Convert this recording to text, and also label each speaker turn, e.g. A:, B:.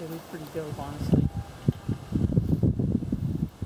A: It was pretty dope, honestly.